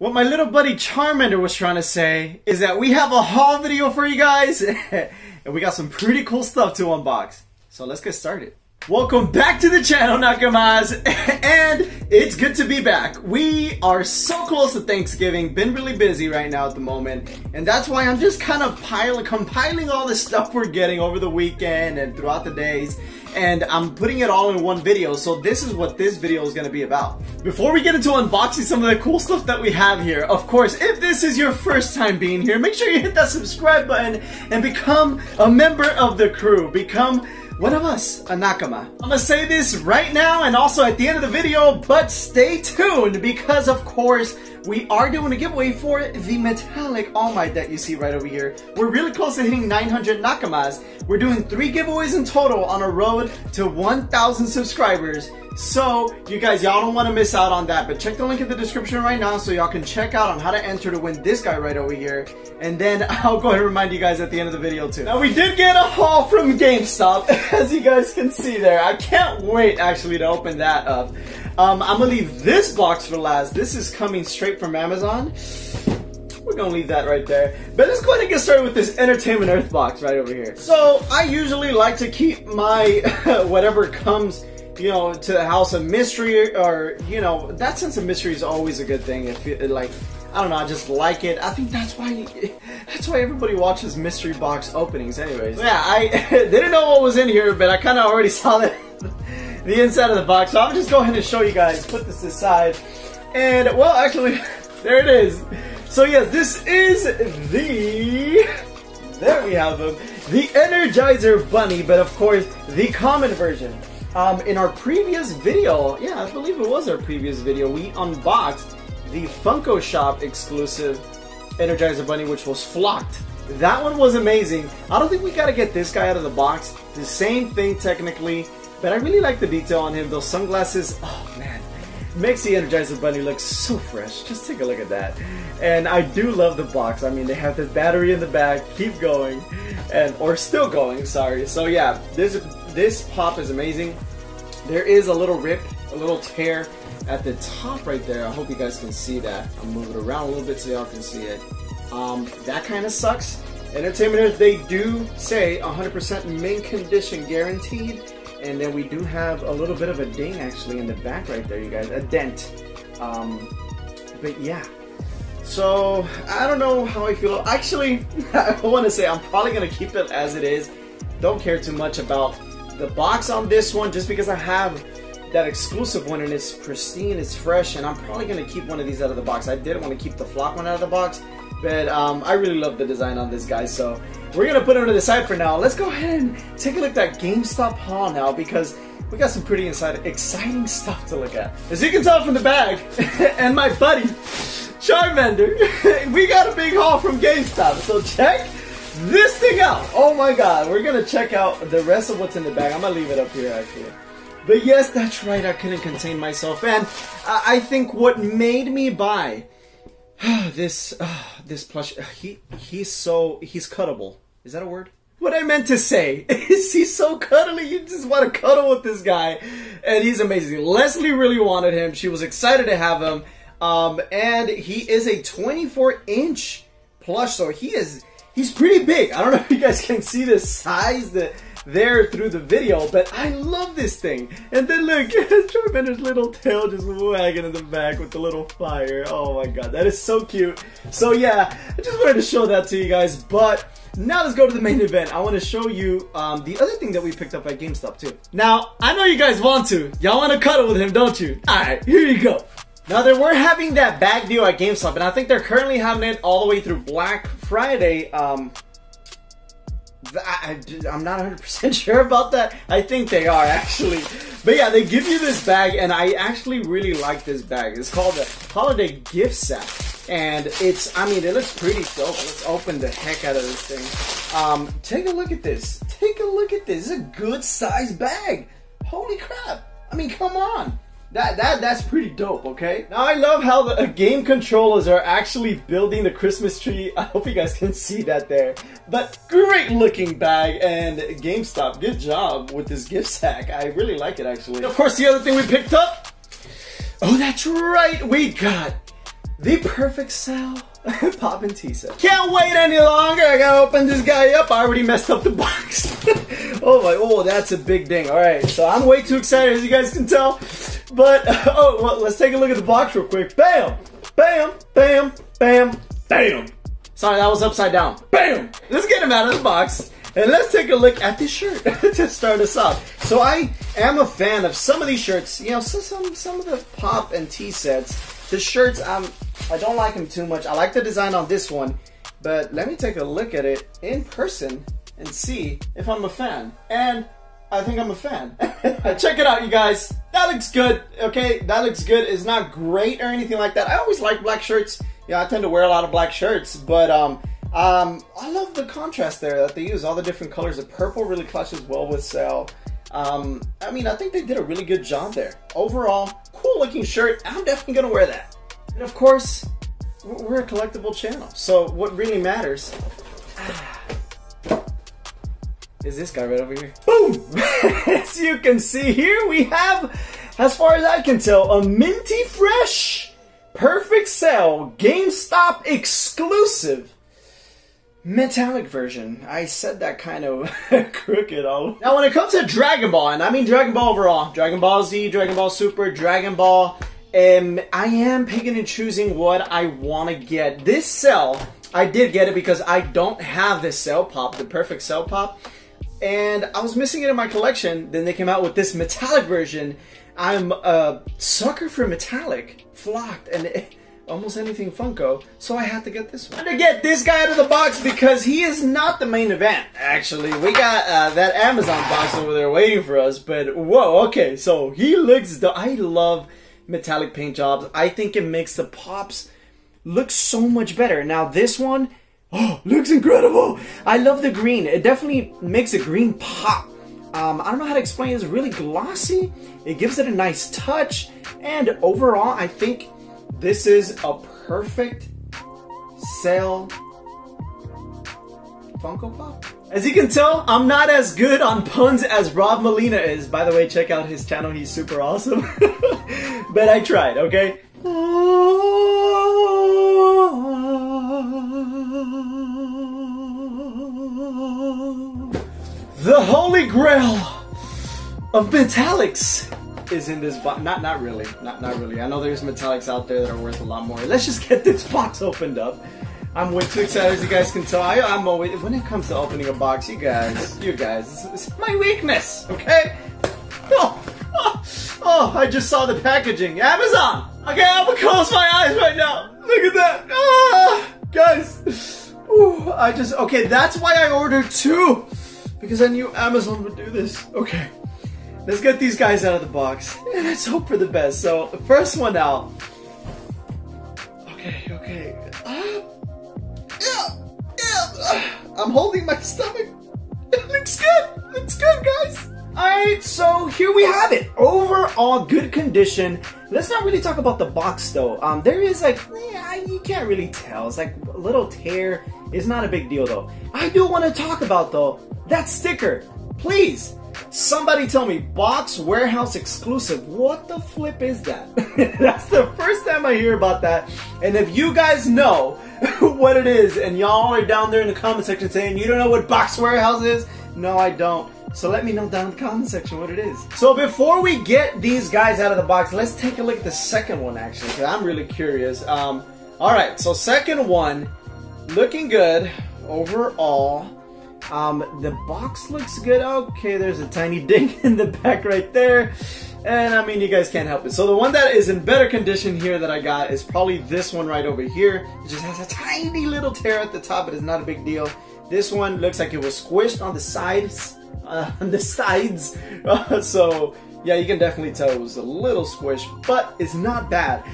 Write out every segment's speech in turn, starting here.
What my little buddy Charmander was trying to say is that we have a haul video for you guys, and we got some pretty cool stuff to unbox. So let's get started. Welcome back to the channel, Nakamas, and it's good to be back. We are so close to Thanksgiving, been really busy right now at the moment, and that's why I'm just kind of piling, compiling all the stuff we're getting over the weekend and throughout the days, and I'm putting it all in one video, so this is what this video is going to be about. Before we get into unboxing some of the cool stuff that we have here, of course, if this is your first time being here, make sure you hit that subscribe button and become a member of the crew. Become one of us, a Nakama. I'm gonna say this right now and also at the end of the video, but stay tuned because of course, we are doing a giveaway for the metallic All Might that you see right over here. We're really close to hitting 900 Nakamas. We're doing three giveaways in total on a road to 1,000 subscribers. So, you guys, y'all don't want to miss out on that, but check the link in the description right now so y'all can check out on how to enter to win this guy right over here. And then I'll go ahead and remind you guys at the end of the video too. Now, we did get a haul from GameStop, as you guys can see there. I can't wait actually to open that up. Um, I'm gonna leave this box for last. This is coming straight from Amazon. We're gonna leave that right there. But let's go ahead and get started with this Entertainment Earth box right over here. So I usually like to keep my whatever comes you know, to the house of mystery, or you know, that sense of mystery is always a good thing. If you, like, I don't know, I just like it. I think that's why that's why everybody watches mystery box openings, anyways. Yeah, I didn't know what was in here, but I kind of already saw the the inside of the box. So I'm just go ahead and show you guys. Put this aside, and well, actually, there it is. So yes, this is the there we have them, the Energizer Bunny, but of course the common version. Um, in our previous video, yeah, I believe it was our previous video, we unboxed the Funko Shop exclusive Energizer Bunny, which was flocked. That one was amazing. I don't think we gotta get this guy out of the box. The same thing technically, but I really like the detail on him. Those sunglasses, oh man, makes the Energizer Bunny look so fresh. Just take a look at that. And I do love the box. I mean, they have the battery in the back, keep going, and or still going. Sorry. So yeah, this this pop is amazing. There is a little rip, a little tear at the top right there. I hope you guys can see that. I'll move it around a little bit so y'all can see it. Um, that kind of sucks. Entertainment they do say 100% mint condition guaranteed. And then we do have a little bit of a ding actually in the back right there, you guys. A dent. Um, but yeah. So, I don't know how I feel. Actually, I want to say I'm probably going to keep it as it is. Don't care too much about the box on this one just because I have that exclusive one and it's pristine, it's fresh, and I'm probably gonna keep one of these out of the box. I didn't want to keep the flock one out of the box, but um, I really love the design on this guy, so we're gonna put him to the side for now. Let's go ahead and take a look at GameStop haul now because we got some pretty inside, exciting stuff to look at. As you can tell from the bag, and my buddy, Charmander, we got a big haul from GameStop, so check this thing out. Oh my god, we're gonna check out the rest of what's in the bag. I'm gonna leave it up here actually. But yes, that's right, I couldn't contain myself. And I think what made me buy this uh, this plush, he he's so, he's cuttable. Is that a word? What I meant to say is he's so cuddly, you just want to cuddle with this guy. And he's amazing. Leslie really wanted him. She was excited to have him. Um, and he is a 24 inch plush, so he is he's pretty big. I don't know if you guys can see the size that there through the video, but I love this thing. And then look, Charmander's little tail just wagging in the back with the little fire. Oh my god, that is so cute. So yeah, I just wanted to show that to you guys, but now let's go to the main event. I want to show you um, the other thing that we picked up at GameStop too. Now, I know you guys want to. Y'all want to cuddle with him, don't you? Alright, here you go. Now they were having that bag deal at GameStop, and I think they're currently having it all the way through Black Friday. Um, I, am not 100% sure about that. I think they are actually. But yeah, they give you this bag, and I actually really like this bag. It's called the Holiday Gift Set. And it's, I mean, it looks pretty dope. Let's open the heck out of this thing. Um, take a look at this. Take a look at this. It's a good size bag. Holy crap. I mean, come on. That, that that's pretty dope, okay? Now I love how the game controllers are actually building the Christmas tree. I hope you guys can see that there. But great looking bag and GameStop, good job with this gift sack. I really like it actually. And Of course, the other thing we picked up, oh that's right, we got the perfect cell pop and. Can't wait any longer. I gotta open this guy up. I already messed up the box. oh my, oh, that's a big ding. All right, so I'm way too excited as you guys can tell. But, oh, well, let's take a look at the box real quick. Bam, bam, bam, bam, bam. Sorry, that was upside down. Bam! Let's get him out of the box. And let's take a look at this shirt to start us off. So I am a fan of some of these shirts. You know, some some of the pop and tee sets. The shirts, um, I don't like them too much. I like the design on this one, but let me take a look at it in person and see if I'm a fan. And I think I'm a fan. Check it out, you guys. That looks good. Okay, that looks good. It's not great or anything like that. I always like black shirts. Yeah, I tend to wear a lot of black shirts, but um, um, I love the contrast there that they use. All the different colors. The purple really clashes well with Cell. Um, I mean, I think they did a really good job there. Overall, cool looking shirt. I'm definitely gonna wear that. And of course, we're a collectible channel. So what really matters is this guy right over here. Boom! as you can see here, we have, as far as I can tell, a minty fresh, perfect cell, GameStop exclusive metallic version. I said that kind of crooked. All now, when it comes to Dragon Ball, and I mean Dragon Ball overall, Dragon Ball Z, Dragon Ball Super, Dragon Ball, um, I am picking and choosing what I want to get. This cell, I did get it because I don't have this cell pop, the perfect cell pop, and I was missing it in my collection. Then they came out with this metallic version. I'm a sucker for metallic, flocked, and. Almost anything Funko, so I had to get this one. to get this guy out of the box because he is not the main event, actually. We got uh, that Amazon box over there waiting for us, but whoa, okay, so he looks, I love metallic paint jobs. I think it makes the pops look so much better. Now this one, oh, looks incredible. I love the green. It definitely makes a green pop. Um, I don't know how to explain. It's really glossy. It gives it a nice touch. And overall, I think this is a perfect Cell Funko Pop. As you can tell, I'm not as good on puns as Rob Molina is. By the way, check out his channel, he's super awesome. but I tried, okay? The Holy Grail of Metallics is in this box. Not, not really. Not, not really. I know there's metallics out there that are worth a lot more. Let's just get this box opened up. I'm way too excited, as you guys can tell. I, am always when it comes to opening a box. You guys, you guys, it's, it's my weakness. Okay. Oh, oh, oh, I just saw the packaging. Amazon. Okay, I'm gonna close my eyes right now. Look at that. Ah, guys. Ooh, I just okay. That's why I ordered two because I knew Amazon would do this. Okay. Let's get these guys out of the box. And Let's hope for the best. So, the first one out. Okay, okay. Uh, yeah, yeah. I'm holding my stomach. It looks good. It looks good, guys. Alright, so here we have it. Overall, good condition. Let's not really talk about the box though. Um, there is like, yeah, can't really tell. It's like a little tear. It's not a big deal though. I do want to talk about though, that sticker. Please, Somebody tell me, box warehouse exclusive. What the flip is that? That's the first time I hear about that. And if you guys know what it is, and y'all are down there in the comment section saying you don't know what box warehouse is, no, I don't. So let me know down in the comment section what it is. So before we get these guys out of the box, let's take a look at the second one actually, because I'm really curious. Um, all right, so second one, looking good overall. Um, the box looks good. Okay, there's a tiny ding in the back right there. And I mean, you guys can't help it. So the one that is in better condition here that I got is probably this one right over here. It just has a tiny little tear at the top. but It is not a big deal. This one looks like it was squished on the sides. Uh, on the sides. Uh, so yeah, you can definitely tell it was a little squished, but it's not bad.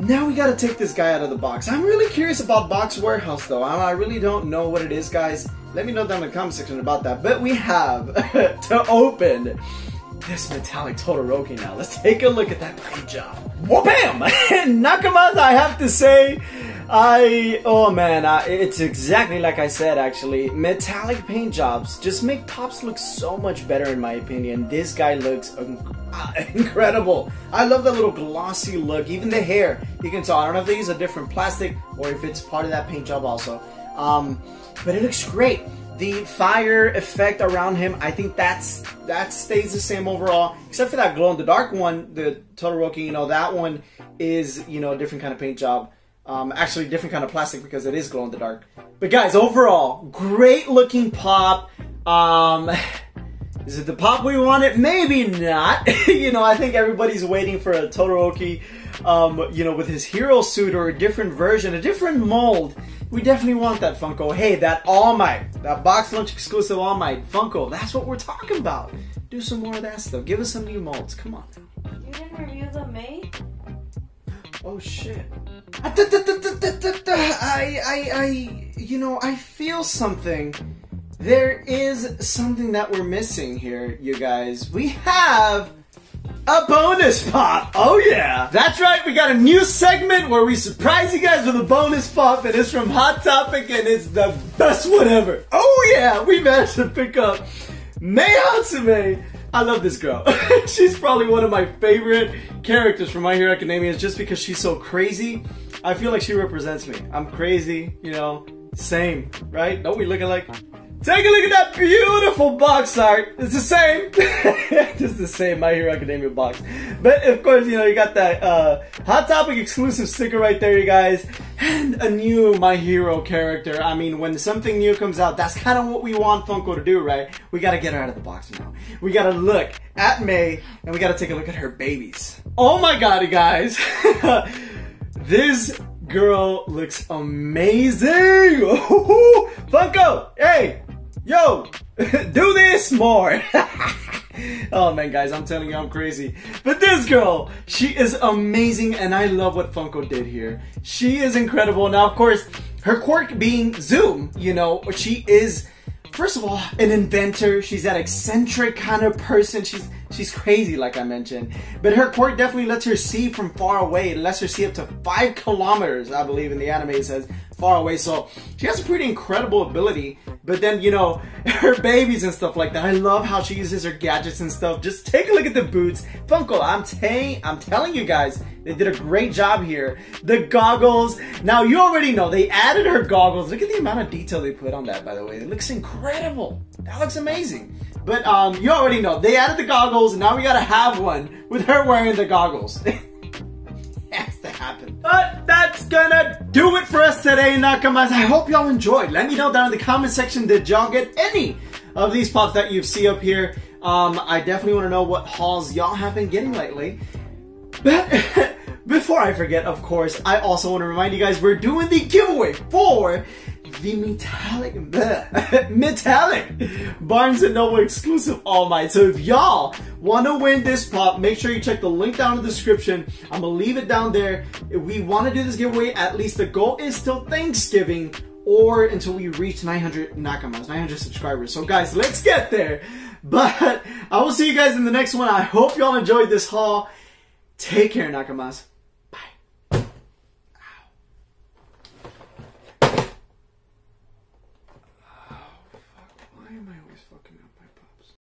Now we gotta take this guy out of the box. I'm really curious about Box Warehouse though. I really don't know what it is, guys. Let me know down in the comment section about that. But we have to open this metallic Todoroki now. Let's take a look at that paint job. Whoa, bam! Nakamas, I have to say, I, oh man, uh, it's exactly like I said actually. Metallic paint jobs just make Pops look so much better in my opinion. This guy looks Incredible. I love that little glossy look. Even the hair, you can tell. I don't know if they use a different plastic or if it's part of that paint job also. Um, but it looks great. The fire effect around him, I think that's that stays the same overall, except for that glow in the dark one, the Todoroki. You know that one is you know a different kind of paint job. Um, actually, different kind of plastic because it is glow in the dark. But guys, overall, great looking pop. Um, is it the pop we wanted? Maybe not. you know, I think everybody's waiting for a Todoroki, um, you know, with his hero suit or a different version, a different mold. We definitely want that Funko. Hey, that All Might, that BoxLunch exclusive All Might Funko. That's what we're talking about. Do some more of that stuff. Give us some new molds. Come on. You didn't review the Mei? Oh shit. I, I, I, you know, I feel something. There is something that we're missing here, you guys. We have a bonus pop. Oh yeah. That's right. We got a new segment where we surprise you guys with a bonus pop and it's from Hot Topic and it's the best one ever. Oh yeah. We managed to pick up Mei Hatsume. I love this girl. she's probably one of my favorite characters from My Hero Academia just because she's so crazy. I feel like she represents me. I'm crazy, you know, same, right? Don't we look alike? Take a look at that beautiful box art. It's the same. it's the same My Hero Academia box. But of course, you know, you got that uh, Hot Topic exclusive sticker right there, you guys. And a new My Hero character. I mean, when something new comes out, that's kind of what we want Funko to do, right? We gotta get her out of the box now. We gotta look at Mei and we gotta take a look at her babies. Oh my god, you guys. this girl looks amazing. Funko, hey, yo, do this more. oh man, guys, I'm telling you, I'm crazy. But this girl, she is amazing, and I love what Funko did here. She is incredible. Now, of course, her quirk being Zoom, you know, she is first of all, an inventor. She's that eccentric kind of person. She's she's crazy, like I mentioned. But her quirk definitely lets her see from far away. It lets her see up to five kilometers, I believe, in the anime it says far away. So she has a pretty incredible ability. But then, you know, her babies and stuff like that. I love how she uses her gadgets and stuff. Just take a look at the boots. Funko, I'm, ta- I'm telling you guys, they did a great job here. The goggles. Now, you already know, they added her goggles. Look at the amount of detail they put on that, by the way. It looks incredible. That looks amazing. But um, you already know, they added the goggles, and now we gotta have one with her wearing the goggles. But that's gonna do it for us today, Nakamas. I hope y'all enjoyed. Let me know down in the comment section, did y'all get any of these pops that you see up here? Um, I definitely want to know what hauls y'all have been getting lately. But before I forget, of course, I also want to remind you guys we're doing the giveaway for the metallic, bleh, metallic Barnes & Noble exclusive All Might. So if y'all want to win this pop, make sure you check the link down in the description. I'm going to leave it down there. If we want to do this giveaway, at least the goal is till Thanksgiving or until we reach 900 Nakamas, 900 subscribers. So guys, let's get there. But I will see you guys in the next one. I hope y'all enjoyed this haul. Take care, Nakamas.